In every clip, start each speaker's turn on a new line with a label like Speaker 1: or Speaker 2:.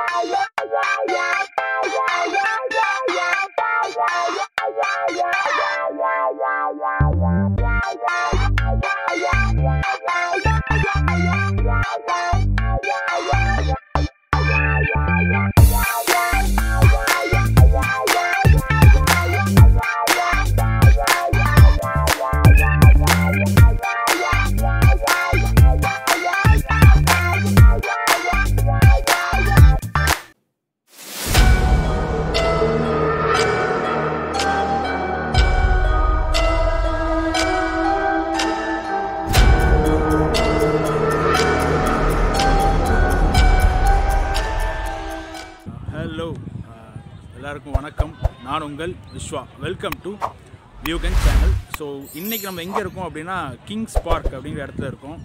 Speaker 1: Yeah, yeah. எல்லாருக்கும் வணக்கம். நான் உங்கள் விஸ்வா. வெல்கம் டு வியூகன் சேனல் ஸோ இன்றைக்கி நம்ம எங்கே இருக்கோம் அப்படின்னா கிங்ஸ் பார்க் அப்படிங்கிற இடத்துல இருக்கோம்.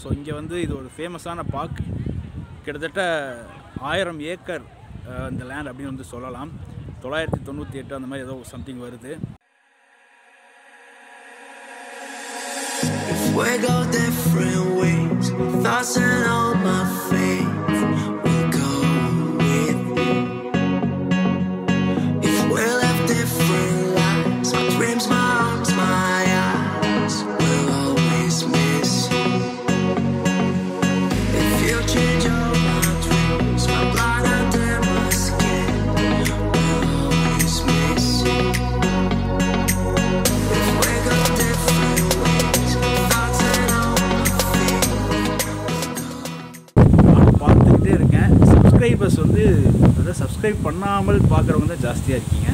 Speaker 1: ஸோ இங்கே வந்து இது ஒரு ஃபேமஸான பார்க் கிட்டத்தட்ட ஆயிரம் ஏக்கர் இந்த லேண்ட் அப்படின்னு வந்து சொல்லலாம். தொள்ளாயிரத்தி தொண்ணூற்றி எட்டு அந்த மாதிரி ஏதோ சம்திங் வருது.
Speaker 2: We go different ways, thoughts and all
Speaker 1: subscribers வந்து அதாவது சப்ஸ்கிரைப் பண்ணாமல் பார்க்குறவங்க தான் ஜாஸ்தியாக இருக்கீங்க.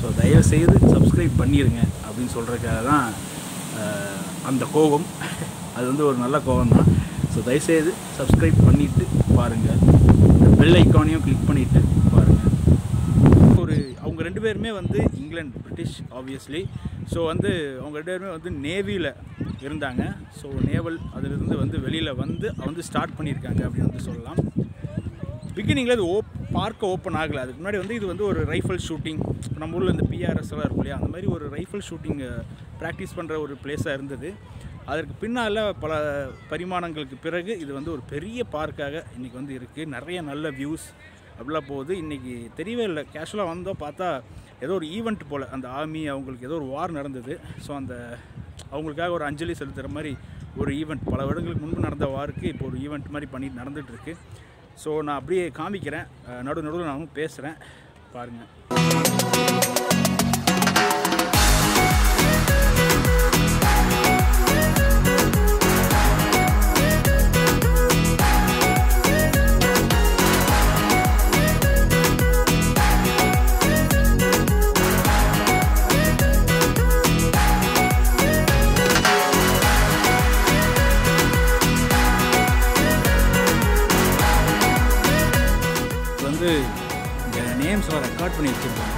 Speaker 1: ஸோ தயவு செய்து சப்ஸ்கிரைப் பண்ணிடுங்க அப்படின்னு சொல்கிறதுக்காக தான் அந்த கோபம். அது வந்து ஒரு நல்ல கோபம் தான். ஸோ தயவுசெய்து சப்ஸ்கிரைப் பண்ணிவிட்டு பாருங்கள் பெல் ஐக்கானையும் கிளிக் பண்ணிவிட்டு பாருங்கள் ஒரு அவங்க ரெண்டு பேருமே வந்து இங்கிலாந்து பிரிட்டிஷ் ஆப்வியஸ்லி ஸோ வந்து அவங்க ரெண்டு பேருமே வந்து நேவியில் இருந்தாங்க. ஸோ நேவல் அதிலிருந்து வந்து வெளியில் வந்து வந்து ஸ்டார்ட் பண்ணியிருக்காங்க அப்படின்னு வந்து சொல்லலாம். பிகினிங்கில் இது ஓப் பார்க்க ஓப்பன் ஆகலை. அதுக்கு முன்னாடி வந்து இது வந்து ஒரு ரைஃபிள் ஷூட்டிங் நம்ம ஊரில் இந்த பிஆர்எஸ் எல்லாம் இருக்கும் இல்லையா? அந்த மாதிரி ஒரு ரைஃபிள் ஷூட்டிங் ப்ராக்டிஸ் பண்ணுற ஒரு பிளேஸாக இருந்தது. அதற்கு பின்னால் பல பரிமாணங்களுக்கு பிறகு இது வந்து ஒரு பெரிய பார்க்காக இன்றைக்கி வந்து இருக்குது நிறைய நல்ல வியூஸ் அப்படிலாம் போகுது. இன்றைக்கி தெரியவே இல்லை. கேஷுவலாக வந்தோம் பார்த்தா ஏதோ ஒரு ஈவெண்ட் போல். அந்த ஆர்மி அவங்களுக்கு ஏதோ ஒரு வார் நடந்தது. ஸோ அந்த அவங்களுக்காக ஒரு அஞ்சலி செலுத்துகிற மாதிரி ஒரு ஈவெண்ட் பல வருடங்களுக்கு முன்பு நடந்த வாருக்கு இப்போ ஒரு ஈவெண்ட் மாதிரி பண்ணிட்டு நடந்துகிட்ருக்கு ஸோ நான் அப்படியே காமிக்கிறேன். நடு நடுவில் நானும் பேசுகிறேன் பாருங்கள் வந்து இந்த நேம்ஸ்லாம் ரெக்கார்ட் பண்ணி வச்சுருக்காங்க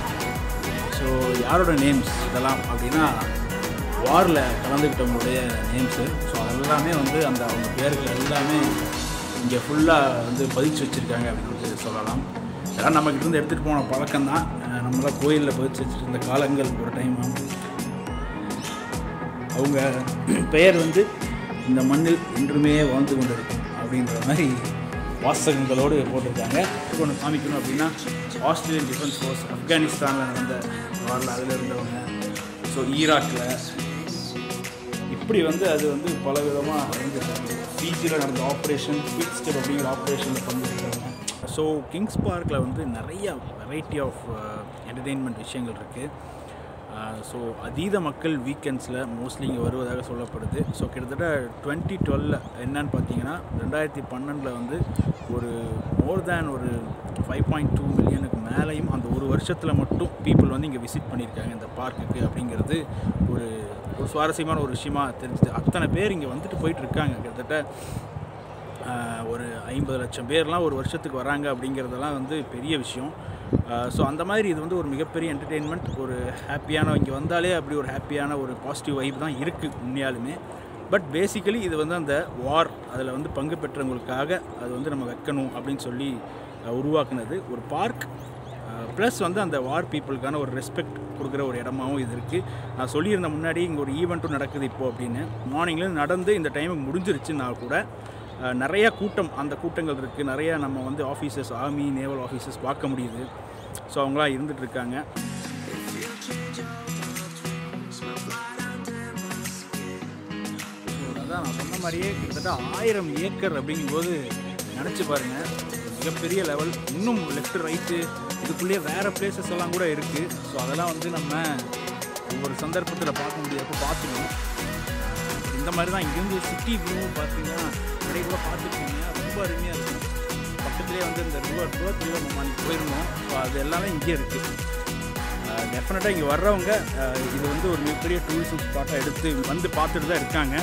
Speaker 1: ஸோ யாரோட நேம்ஸ் இதெல்லாம் அப்படின்னா வாரில் கலந்துக்கிட்டவங்களுடைய நேம்ஸு ஸோ அதெல்லாமே வந்து அந்த அவங்க பேர்கள் எல்லாமே இங்கே ஃபுல்லாக வந்து பதிச்சு வச்சுருக்காங்க அப்படின்னு சொல்லி சொல்லலாம். இதெல்லாம் நம்மக்கிட்ட இருந்து எடுத்துகிட்டு போன பழக்கம் தான் நம்மளாம் கோயிலில் பதிச்சு வச்சுருந்த காலங்கள் ஒரு டைம் அவங்க பெயர் வந்து இந்த மண்ணில் என்றுமே வாழ்ந்து கொண்டிருக்கும் அப்படின்ற மாதிரி வாசகங்களோடு போட்டிருக்காங்க. ஒன்று காமிக்கணும் அப்படின்னா ஆஸ்திரேலியன் டிஃபென்ஸ் ஃபோர்ஸ் ஆப்கானிஸ்தானில் நடந்த வாரில் அதில் இருந்தவங்க ஸோ ஈராக்கில் இப்படி வந்து அது வந்து பல விதமாக வந்து பிஜியில் நடந்த ஆப்ரேஷன் குவிக் ஸ்டெப் அப்படிங்கிற ஆப்ரேஷனில் பண்ணியிருக்காங்க ஸோ கிங்ஸ் பார்க்கில் வந்து நிறையா வெரைட்டி ஆஃப் என்டர்டெயின்மெண்ட் விஷயங்கள் இருக்குது ஸோ அதீத மக்கள் வீக்கெண்ட்ஸில் மோஸ்ட்லி இங்கே வருவதாக சொல்லப்படுது. ஸோ கிட்டத்தட்ட டுவெண்ட்டி டுவெல்ல என்னன்னு பார்த்தீங்கன்னா ரெண்டாயிரத்தி பன்னெண்டில் வந்து ஒரு மோர் தேன் ஒரு ஃபைவ் பாயிண்ட் டூ மில்லியனுக்கு மேலேயும் அந்த ஒரு வருஷத்தில் மட்டும் பீப்புள் வந்து இங்கே விசிட் பண்ணியிருக்காங்க இந்த பார்க்குக்கு அப்படிங்கிறது ஒரு ஒரு சுவாரஸ்யமான ஒரு விஷயமாக தெரிஞ்சுது. அத்தனை பேர் இங்கே வந்துட்டு போயிட்டு இருக்காங்க. கிட்டத்தட்ட ஒரு ஐம்பது லட்சம் பேர்லாம் ஒரு வருஷத்துக்கு வராங்க அப்படிங்கிறதெல்லாம் வந்து பெரிய விஷயம். ஸோ அந்த மாதிரி இது வந்து ஒரு மிகப்பெரிய என்டர்டெயின்மெண்ட் ஒரு ஹாப்பியான இங்கே வந்தாலே அப்படி ஒரு ஹாப்பியான ஒரு பாசிட்டிவ் வைப் தான் இருக்குது உண்மையாலுமே. பட் பேசிக்கலி இது வந்து அந்த வார் அதில் வந்து பங்கு பெற்றவங்களுக்காக அது வந்து நம்ம வைக்கணும் அப்படின்னு சொல்லி உருவாக்குனது. ஒரு பார்க் ப்ளஸ் வந்து அந்த வார் பீப்புளுக்கான ஒரு ரெஸ்பெக்ட் கொடுக்குற ஒரு இடமாவும் இது இருக்குது நான் சொல்லியிருந்த முன்னாடி இங்கே ஒரு ஈவெண்ட்டும் நடக்குது இப்போது அப்படின்னு. மார்னிங்லேருந்து நடந்து இந்த டைமுக்கு முடிஞ்சிருச்சுன்னா கூட நிறைய கூட்டம் அந்த கூட்டங்கள் இருக்குது நிறைய நம்ம வந்து ஆஃபீஸர்ஸ் ஆர்மி நேவல் ஆஃபீஸர்ஸ் பார்க்க முடியுது. ஸோ அவங்களாம் இருந்துட்டு இருக்காங்க. அதான் நான் சொன்ன மாதிரியே கிட்டத்தட்ட ஆயிரம் ஏக்கர் அப்படிங்கும்போது நினச்சி பாருங்கள் மிகப்பெரிய லெவல் இன்னும் லெஃப்ட் ரைட்டு இதுக்குள்ளேயே வேறு பிளேசஸ் எல்லாம் கூட இருக்குது ஸோ அதெல்லாம் வந்து நம்ம ஒவ்வொரு சந்தர்ப்பத்தில் பார்க்க முடியாதப்போ பார்த்துக்கணும். இந்த மாதிரி தான் இங்கேருந்து சிட்டி வியூ பார்த்தீங்கன்னா கடை கூட பார்த்துருக்கீங்க. ரொம்ப அருமையாக இருக்கும் பக்கத்துலேயே வந்து இந்த ரிவர் ரிவர் ரிவர் நம்ம அன்றைக்கி போயிருந்தோம். ஸோ அது எல்லாமே இங்கே இருக்குது டெஃபினட்டாக இங்கே வர்றவங்க இது வந்து ஒரு மிகப்பெரிய டூரிஸ்ட் ஸ்பாட்டாக எடுத்து வந்து பார்த்துட்டு தான் இருக்காங்க.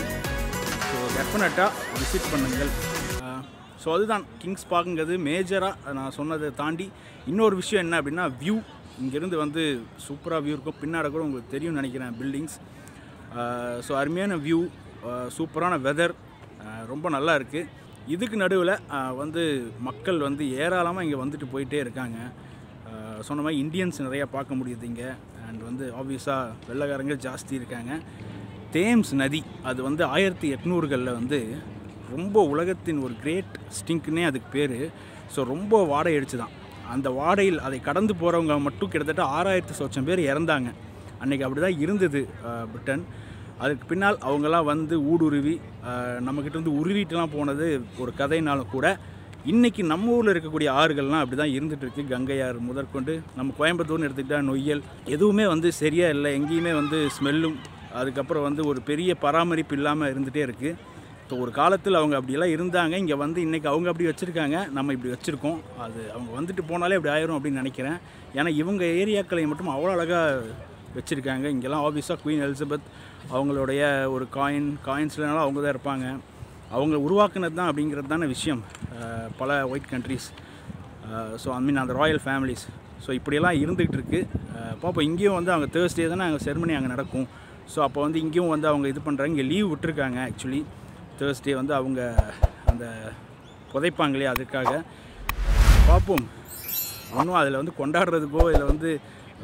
Speaker 1: ஸோ டெஃபினட்டாக விசிட் பண்ணுங்கள். ஸோ அதுதான் கிங்ஸ் பார்க்குங்கிறது மேஜராக நான் சொன்னதை தாண்டி இன்னொரு விஷயம் என்ன அப்படின்னா வியூ இங்கேருந்து வந்து சூப்பராக வியூ இருக்கும். பின்னாடி கூட உங்களுக்கு தெரியும்னு நினைக்கிறேன் பில்டிங்ஸ் ஸோ அருமையான வியூ சூப்பரான வெதர் ரொம்ப நல்லா இருக்குது இதுக்கு நடுவில் வந்து மக்கள் வந்து ஏராளமாக இங்கே வந்துட்டு போயிட்டே இருக்காங்க. சொன்ன மாதிரி இந்தியன்ஸ் நிறையா பார்க்க முடியுது இங்கே. அண்ட் வந்து ஆப்வியஸாக வெள்ளைக்காரங்க ஜாஸ்தி இருக்காங்க. தேம்ஸ் நதி அது வந்து ஆயிரத்தி எட்நூறுகளில் வந்து ரொம்ப உலகத்தின் ஒரு கிரேட் ஸ்டிங்க்னே அதுக்கு பேர். ஸோ ரொம்ப வாடை அடிச்சு தான் அந்த வாடையில் அதை கடந்து போகிறவங்க மட்டும் கிட்டத்தட்ட ஆறாயிரத்து சொச்சம் பேர் இறந்தாங்க. அன்றைக்கி அப்படி தான் இருந்தது பிரிட்டன். அதுக்கு பின்னால் அவங்களாம் வந்து ஊடுருவி நம்மக்கிட்ட வந்து உருவிட்டுலாம் போனது ஒரு கதைனாலும் கூட இன்றைக்கி நம்ம ஊரில் இருக்கக்கூடிய ஆறுகள்லாம் அப்படி தான் இருந்துகிட்டு இருக்குது கங்கை முதற்கொண்டு நம்ம கோயம்புத்தூர்னு எடுத்துக்கிட்டால் நொய்யல் எதுவுமே வந்து சரியாக இல்லை. எங்கேயுமே வந்து ஸ்மெல்லும் அதுக்கப்புறம் வந்து ஒரு பெரிய பராமரிப்பு இல்லாமல் இருந்துகிட்டே இருக்குது ஸோ ஒரு காலத்தில் அவங்க அப்படியெல்லாம் இருந்தாங்க. இங்கே வந்து இன்றைக்கி அவங்க அப்படி வச்சுருக்காங்க. நம்ம இப்படி வச்சுருக்கோம். அது அவங்க வந்துட்டு போனாலே அப்படி ஆயிரும் அப்படின்னு நினைக்கிறேன். ஏன்னா இவங்க ஏரியாக்களை மட்டும் அவ்வளோ அழகாக வச்சுருக்காங்க. இங்கெல்லாம் ஆஃபீஸாக குயின் எலிசபெத் அவங்களுடைய ஒரு காயின் காயின்ஸ்லனாலும் அவங்க தான் இருப்பாங்க. அவங்க உருவாக்குனது தான் அப்படிங்கிறது தானே விஷயம். பல white countries so I mean அந்த ராயல் ஃபேமிலிஸ் ஸோ இப்படியெல்லாம் இருந்துகிட்டு இருக்கு. பார்ப்போம் இங்கேயும் வந்து அவங்க தேர்ஸ்டே தானே அங்கே செரமனி அங்கே நடக்கும். ஸோ அப்போ வந்து இங்கேயும் வந்து அவங்க இது பண்ணுறாங்க இங்கே லீவ் விட்டுருக்காங்க ஆக்சுவலி தேர்ஸ்டே வந்து அவங்க அந்த புதைப்பாங்களே அதுக்காக. பார்ப்போம் ஒன்றும் அதில் வந்து கொண்டாடுறதுக்கோ இதில் வந்து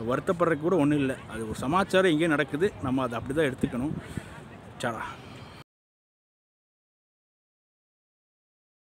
Speaker 1: வருத்தப்படுறதுக்கு கூட ஒன்றும் இல்லை. அது ஒரு சமாச்சாரம் எங்கேயும் நடக்குது. நம்ம அதை அப்படி தான் எடுத்துக்கணும். சாடா